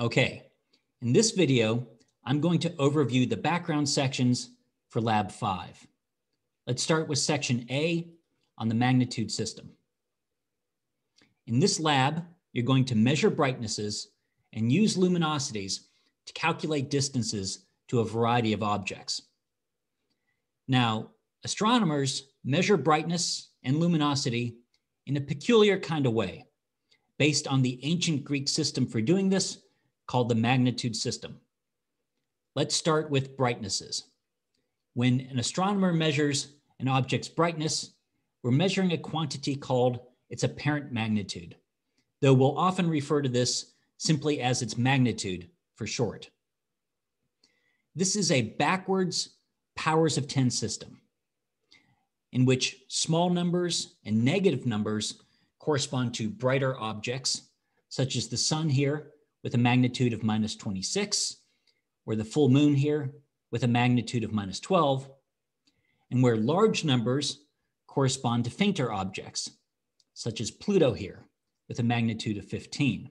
Okay, in this video, I'm going to overview the background sections for Lab 5. Let's start with section A on the magnitude system. In this lab, you're going to measure brightnesses and use luminosities to calculate distances to a variety of objects. Now, astronomers measure brightness and luminosity in a peculiar kind of way, based on the ancient Greek system for doing this called the magnitude system. Let's start with brightnesses. When an astronomer measures an object's brightness, we're measuring a quantity called its apparent magnitude, though we'll often refer to this simply as its magnitude for short. This is a backwards powers of 10 system in which small numbers and negative numbers correspond to brighter objects, such as the sun here with a magnitude of minus 26, or the full moon here with a magnitude of minus 12, and where large numbers correspond to fainter objects, such as Pluto here with a magnitude of 15.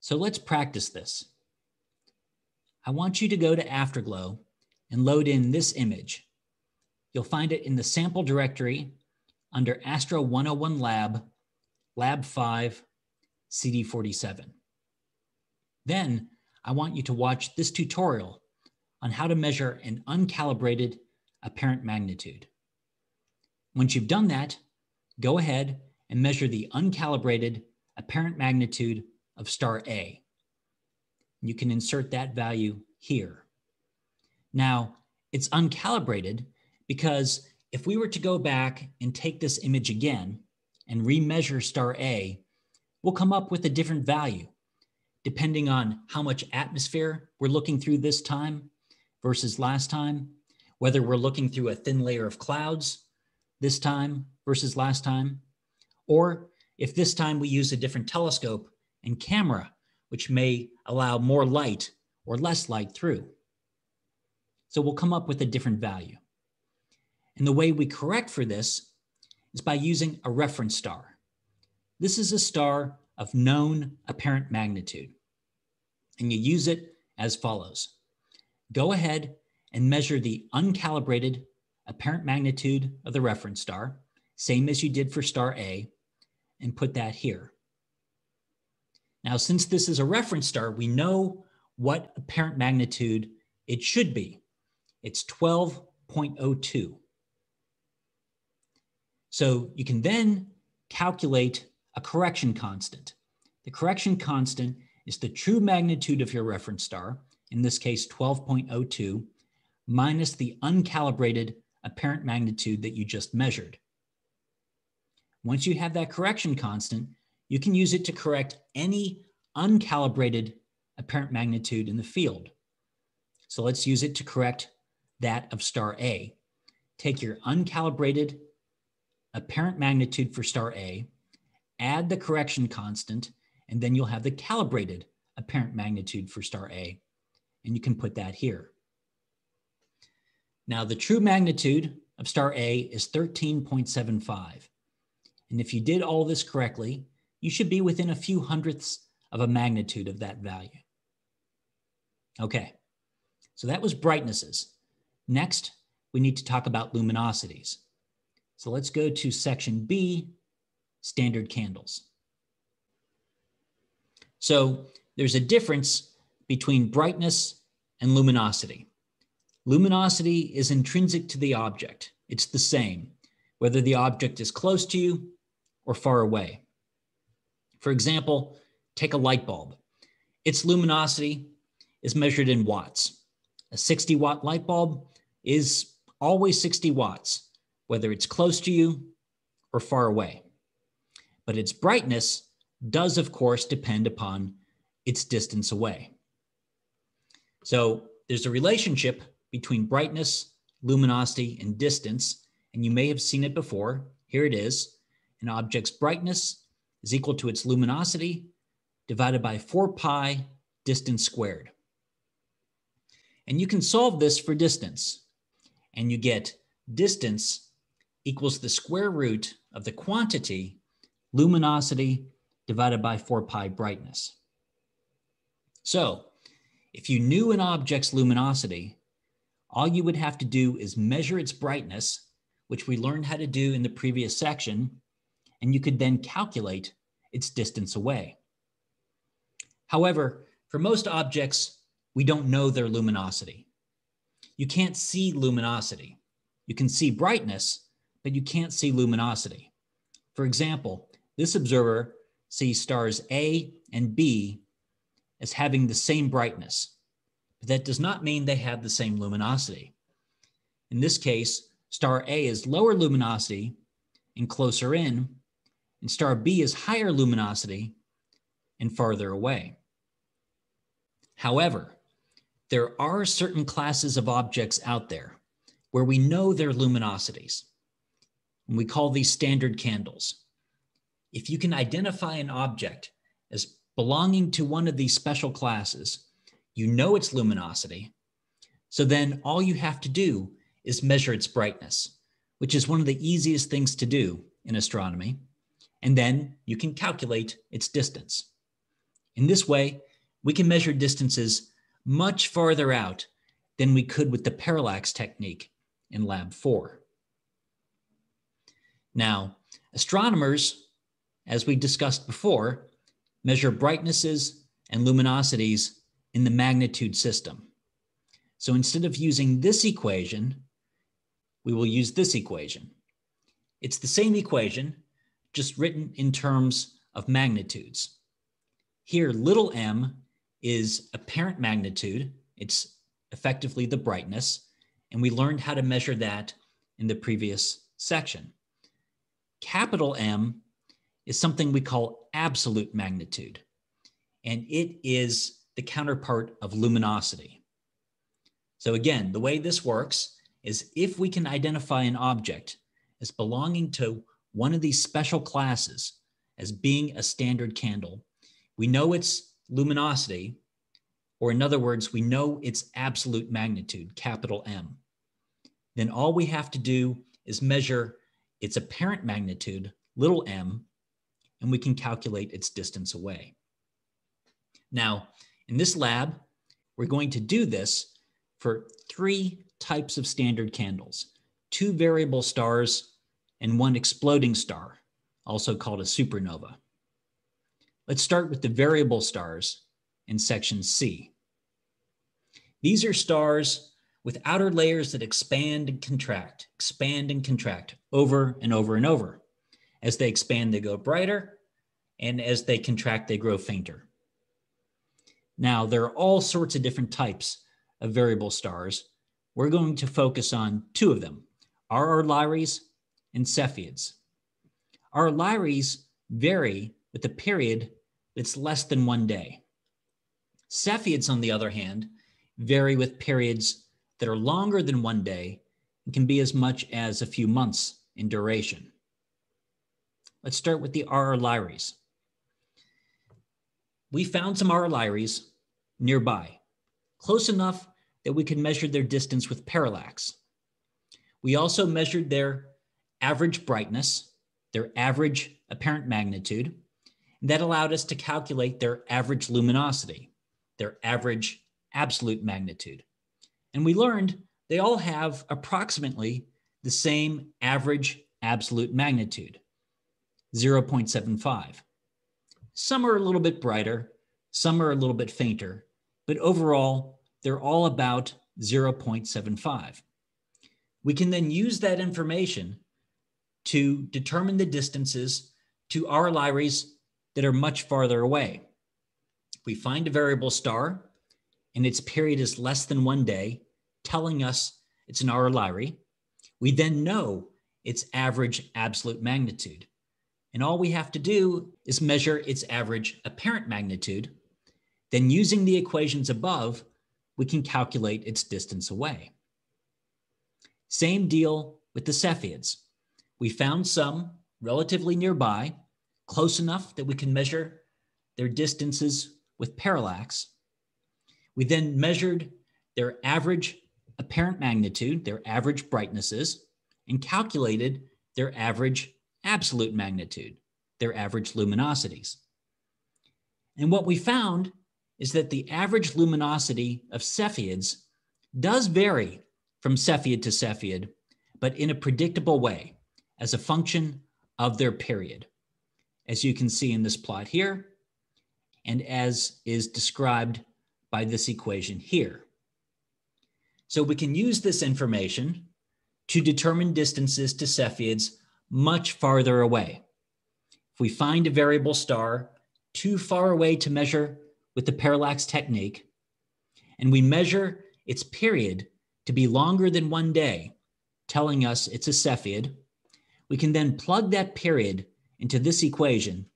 So let's practice this. I want you to go to Afterglow and load in this image. You'll find it in the sample directory under Astro 101 Lab, Lab 5, CD47. Then I want you to watch this tutorial on how to measure an uncalibrated apparent magnitude. Once you've done that, go ahead and measure the uncalibrated apparent magnitude of star A. You can insert that value here. Now, it's uncalibrated because if we were to go back and take this image again and remeasure star A, we'll come up with a different value depending on how much atmosphere we're looking through this time versus last time, whether we're looking through a thin layer of clouds this time versus last time, or if this time we use a different telescope and camera, which may allow more light or less light through. So we'll come up with a different value. And the way we correct for this is by using a reference star. This is a star of known apparent magnitude. And you use it as follows. Go ahead and measure the uncalibrated apparent magnitude of the reference star, same as you did for star A, and put that here. Now, since this is a reference star, we know what apparent magnitude it should be. It's 12.02. So you can then calculate a correction constant. The correction constant is the true magnitude of your reference star, in this case 12.02, minus the uncalibrated apparent magnitude that you just measured. Once you have that correction constant, you can use it to correct any uncalibrated apparent magnitude in the field. So let's use it to correct that of star A. Take your uncalibrated apparent magnitude for star A, add the correction constant, and then you'll have the calibrated apparent magnitude for star A. And you can put that here. Now, the true magnitude of star A is 13.75. And if you did all this correctly, you should be within a few hundredths of a magnitude of that value. Okay, so that was brightnesses. Next, we need to talk about luminosities. So let's go to section B, standard candles. So there's a difference between brightness and luminosity. Luminosity is intrinsic to the object. It's the same, whether the object is close to you or far away. For example, take a light bulb. Its luminosity is measured in watts. A 60 watt light bulb is always 60 watts whether it's close to you or far away. But its brightness does, of course, depend upon its distance away. So there's a relationship between brightness, luminosity, and distance, and you may have seen it before. Here it is. An object's brightness is equal to its luminosity divided by 4 pi distance squared. And you can solve this for distance, and you get distance equals the square root of the quantity luminosity divided by 4 pi brightness. So if you knew an object's luminosity, all you would have to do is measure its brightness, which we learned how to do in the previous section, and you could then calculate its distance away. However, for most objects, we don't know their luminosity. You can't see luminosity. You can see brightness, but you can't see luminosity. For example, this observer sees stars A and B as having the same brightness, but that does not mean they have the same luminosity. In this case, star A is lower luminosity and closer in, and star B is higher luminosity and farther away. However, there are certain classes of objects out there where we know their luminosities. And we call these standard candles. If you can identify an object as belonging to one of these special classes, you know its luminosity. So then all you have to do is measure its brightness, which is one of the easiest things to do in astronomy. And then you can calculate its distance. In this way, we can measure distances much farther out than we could with the parallax technique in Lab 4. Now, astronomers, as we discussed before, measure brightnesses and luminosities in the magnitude system. So instead of using this equation, we will use this equation. It's the same equation, just written in terms of magnitudes. Here, little m is apparent magnitude. It's effectively the brightness. And we learned how to measure that in the previous section. Capital M is something we call absolute magnitude, and it is the counterpart of luminosity. So again, the way this works is if we can identify an object as belonging to one of these special classes as being a standard candle, we know its luminosity, or in other words, we know its absolute magnitude, capital M, then all we have to do is measure its apparent magnitude, little m, and we can calculate its distance away. Now, in this lab, we're going to do this for three types of standard candles, two variable stars and one exploding star, also called a supernova. Let's start with the variable stars in section C. These are stars with outer layers that expand and contract, expand and contract over and over and over. As they expand, they go brighter, and as they contract, they grow fainter. Now, there are all sorts of different types of variable stars. We're going to focus on two of them, RR Lyraes and Cepheids. RR Lyraes vary with a period that's less than one day. Cepheids, on the other hand, vary with periods that are longer than one day and can be as much as a few months in duration. Let's start with the RR Lyraes. We found some RR Lyraes nearby, close enough that we could measure their distance with parallax. We also measured their average brightness, their average apparent magnitude, and that allowed us to calculate their average luminosity, their average absolute magnitude. And we learned they all have approximately the same average absolute magnitude, 0.75. Some are a little bit brighter, some are a little bit fainter, but overall, they're all about 0.75. We can then use that information to determine the distances to RR Lyraes that are much farther away. We find a variable star and its period is less than one day, telling us it's an Lyrae. We then know its average absolute magnitude. And all we have to do is measure its average apparent magnitude. Then using the equations above, we can calculate its distance away. Same deal with the Cepheids. We found some relatively nearby, close enough that we can measure their distances with parallax. We then measured their average apparent magnitude, their average brightnesses, and calculated their average absolute magnitude, their average luminosities. And what we found is that the average luminosity of Cepheids does vary from Cepheid to Cepheid, but in a predictable way as a function of their period, as you can see in this plot here, and as is described by this equation here. So we can use this information to determine distances to Cepheids much farther away. If we find a variable star too far away to measure with the parallax technique, and we measure its period to be longer than one day, telling us it's a Cepheid, we can then plug that period into this equation,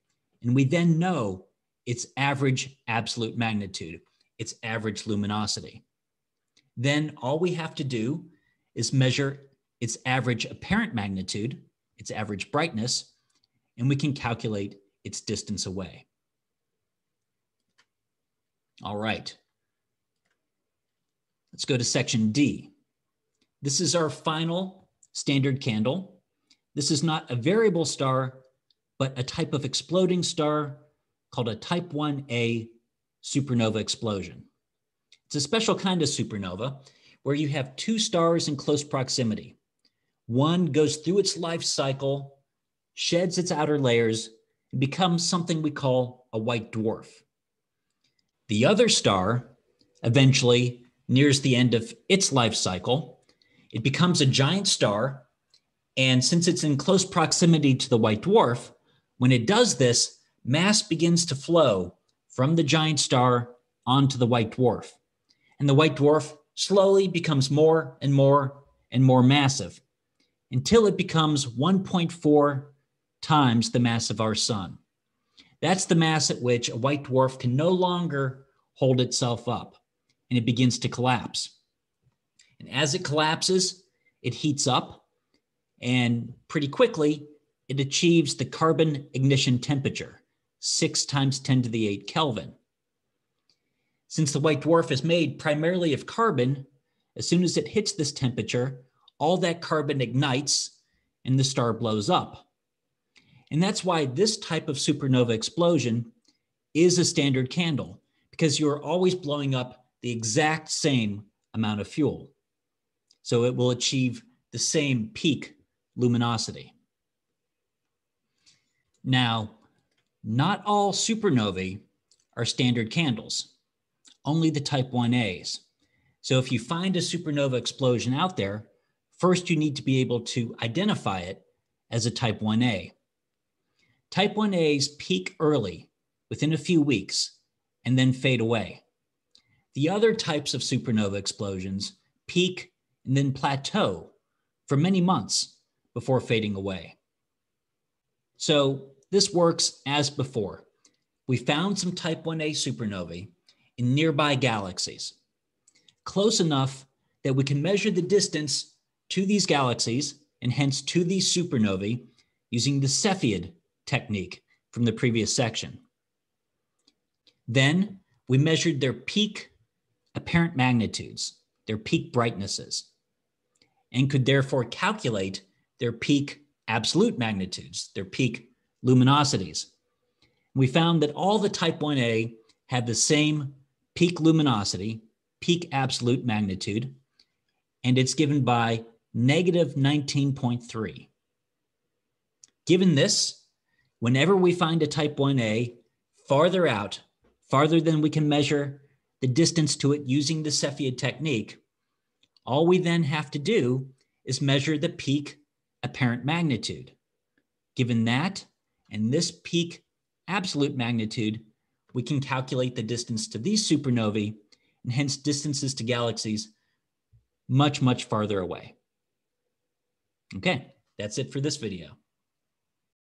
and we then know its average absolute magnitude, its average luminosity. Then all we have to do is measure its average apparent magnitude, its average brightness, and we can calculate its distance away. All right. Let's go to section D. This is our final standard candle. This is not a variable star, but a type of exploding star called a type 1a supernova explosion. It's a special kind of supernova where you have two stars in close proximity. One goes through its life cycle, sheds its outer layers, and becomes something we call a white dwarf. The other star eventually nears the end of its life cycle. It becomes a giant star. And since it's in close proximity to the white dwarf, when it does this, mass begins to flow from the giant star onto the white dwarf. And the white dwarf slowly becomes more and more and more massive until it becomes 1.4 times the mass of our sun. That's the mass at which a white dwarf can no longer hold itself up and it begins to collapse. And as it collapses, it heats up and pretty quickly it achieves the carbon ignition temperature, six times 10 to the 8 Kelvin. Since the white dwarf is made primarily of carbon, as soon as it hits this temperature, all that carbon ignites and the star blows up. And that's why this type of supernova explosion is a standard candle, because you're always blowing up the exact same amount of fuel. So it will achieve the same peak luminosity. Now, not all supernovae are standard candles, only the type 1As. So if you find a supernova explosion out there, first you need to be able to identify it as a type 1A. Type 1As peak early, within a few weeks, and then fade away. The other types of supernova explosions peak and then plateau for many months before fading away. So this works as before. We found some type 1a supernovae in nearby galaxies, close enough that we can measure the distance to these galaxies and hence to these supernovae using the Cepheid technique from the previous section. Then we measured their peak apparent magnitudes, their peak brightnesses, and could therefore calculate their peak absolute magnitudes, their peak luminosities. We found that all the type 1a had the same peak luminosity, peak absolute magnitude, and it's given by negative 19.3. Given this, whenever we find a type 1a farther out farther than we can measure the distance to it using the Cepheid technique, all we then have to do is measure the peak apparent magnitude. Given that and this peak absolute magnitude, we can calculate the distance to these supernovae and hence distances to galaxies much, much farther away. Okay, that's it for this video.